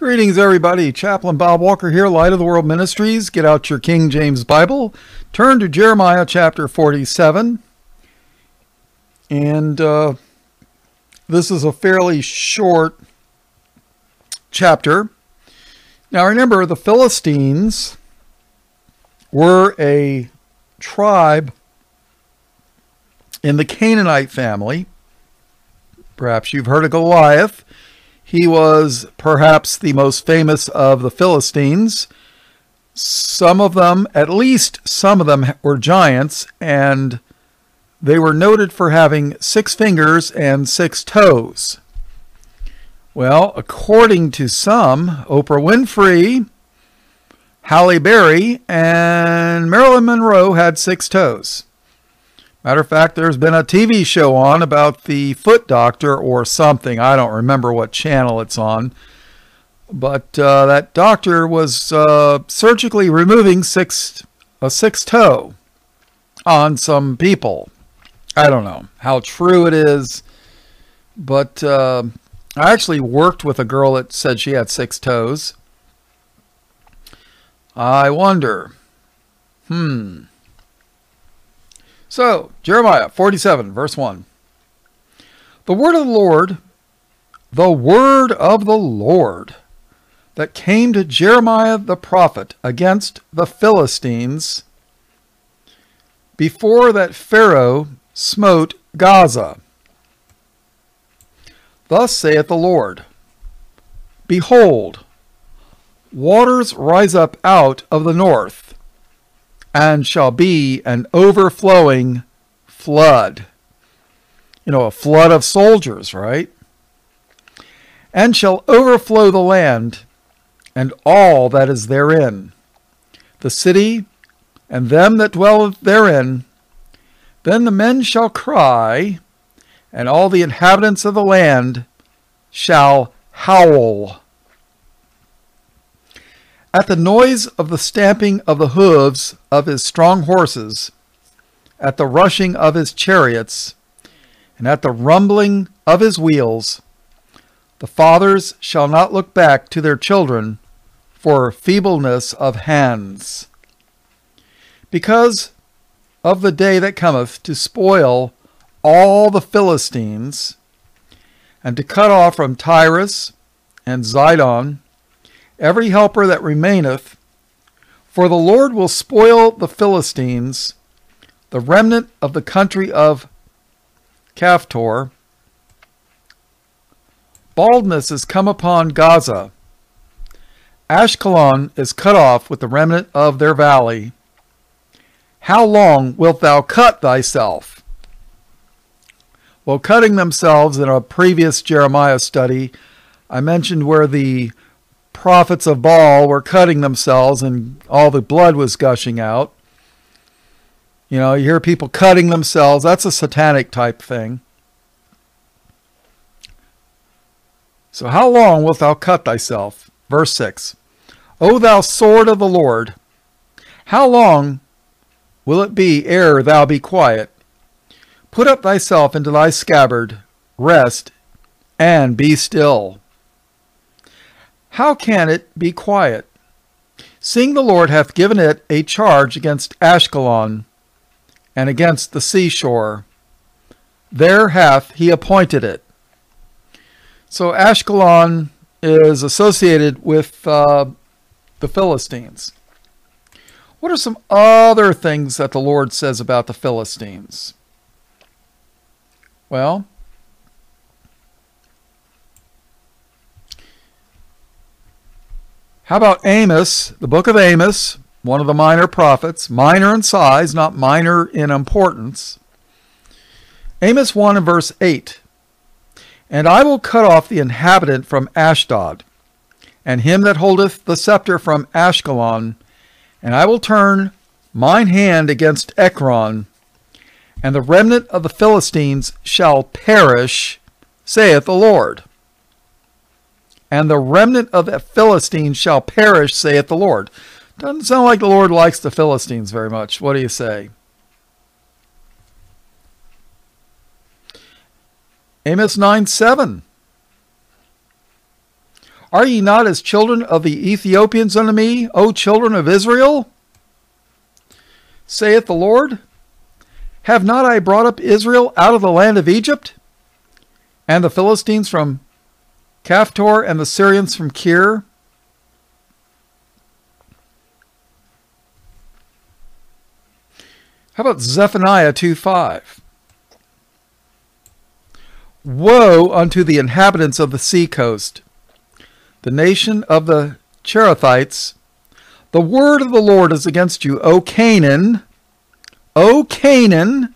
Greetings, everybody. Chaplain Bob Walker here, Light of the World Ministries. Get out your King James Bible, turn to Jeremiah chapter 47. And uh, this is a fairly short chapter. Now, remember, the Philistines were a tribe in the Canaanite family. Perhaps you've heard of Goliath. He was perhaps the most famous of the Philistines. Some of them, at least some of them, were giants, and they were noted for having six fingers and six toes. Well, according to some, Oprah Winfrey, Halle Berry, and Marilyn Monroe had six toes. Matter of fact, there's been a TV show on about the foot doctor or something. I don't remember what channel it's on. But uh, that doctor was uh, surgically removing six a six toe on some people. I don't know how true it is, but uh, I actually worked with a girl that said she had six toes. I wonder. Hmm. So, Jeremiah 47, verse 1. The word of the Lord, the word of the Lord that came to Jeremiah the prophet against the Philistines before that Pharaoh smote Gaza. Thus saith the Lord Behold, waters rise up out of the north and shall be an overflowing flood. You know, a flood of soldiers, right? And shall overflow the land and all that is therein, the city and them that dwell therein. Then the men shall cry, and all the inhabitants of the land shall howl. At the noise of the stamping of the hoofs of his strong horses, at the rushing of his chariots, and at the rumbling of his wheels, the fathers shall not look back to their children for feebleness of hands. Because of the day that cometh to spoil all the Philistines, and to cut off from Tyrus and Zidon every helper that remaineth. For the Lord will spoil the Philistines, the remnant of the country of Caphtor. Baldness is come upon Gaza. Ashkelon is cut off with the remnant of their valley. How long wilt thou cut thyself? Well, cutting themselves in a previous Jeremiah study, I mentioned where the prophets of Baal were cutting themselves and all the blood was gushing out. You know, you hear people cutting themselves. That's a satanic type thing. So, how long wilt thou cut thyself? Verse 6 O thou sword of the Lord, how long will it be ere thou be quiet? Put up thyself into thy scabbard, rest, and be still. How can it be quiet? Seeing the Lord hath given it a charge against Ashkelon and against the seashore, there hath he appointed it. So Ashkelon is associated with uh, the Philistines. What are some other things that the Lord says about the Philistines? Well, How about Amos, the book of Amos, one of the minor prophets, minor in size, not minor in importance. Amos 1 and verse 8 And I will cut off the inhabitant from Ashdod, and him that holdeth the scepter from Ashkelon, and I will turn mine hand against Ekron, and the remnant of the Philistines shall perish, saith the Lord and the remnant of the Philistines shall perish, saith the Lord. Doesn't sound like the Lord likes the Philistines very much. What do you say? Amos 9 7. Are ye not as children of the Ethiopians unto me, O children of Israel? Saith the Lord. Have not I brought up Israel out of the land of Egypt? And the Philistines from Caphtor and the Syrians from Kir? How about Zephaniah 2 5? Woe unto the inhabitants of the sea coast, the nation of the Cherethites. The word of the Lord is against you, O Canaan, O Canaan,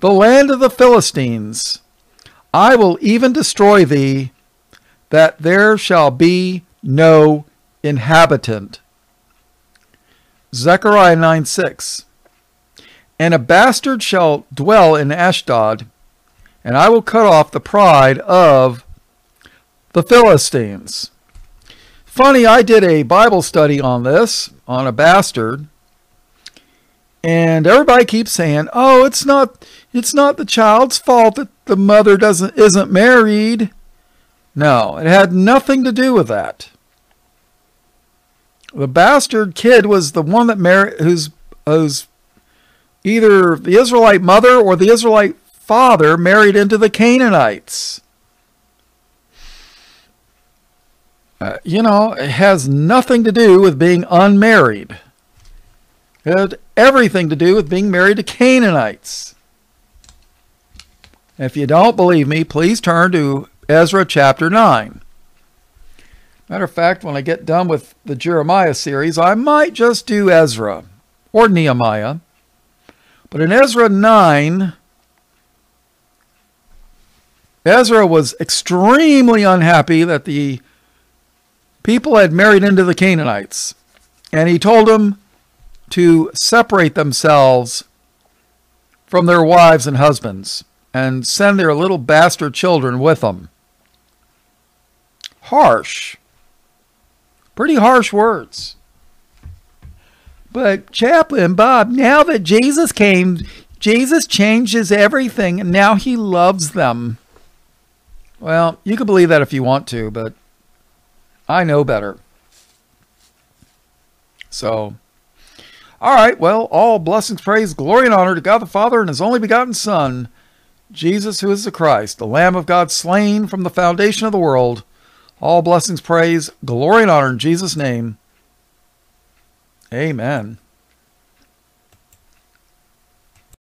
the land of the Philistines. I will even destroy thee, that there shall be no inhabitant. Zechariah 9 6. And a bastard shall dwell in Ashdod, and I will cut off the pride of the Philistines. Funny, I did a Bible study on this, on a bastard, and everybody keeps saying, "Oh, it's not it's not the child's fault that the mother doesn't isn't married." No, it had nothing to do with that. The bastard kid was the one that married whose whose either the Israelite mother or the Israelite father married into the Canaanites. Uh, you know, it has nothing to do with being unmarried. It had everything to do with being married to Canaanites. If you don't believe me, please turn to Ezra chapter 9. Matter of fact, when I get done with the Jeremiah series, I might just do Ezra or Nehemiah. But in Ezra 9, Ezra was extremely unhappy that the people had married into the Canaanites. And he told them to separate themselves from their wives and husbands and send their little bastard children with them. Harsh. Pretty harsh words. But Chaplain Bob, now that Jesus came, Jesus changes everything and now he loves them. Well, you can believe that if you want to, but I know better. So, all right, well, all blessings, praise, glory, and honor to God the Father and His only begotten Son, Jesus, who is the Christ, the Lamb of God slain from the foundation of the world. All blessings, praise, glory, and honor in Jesus' name. Amen.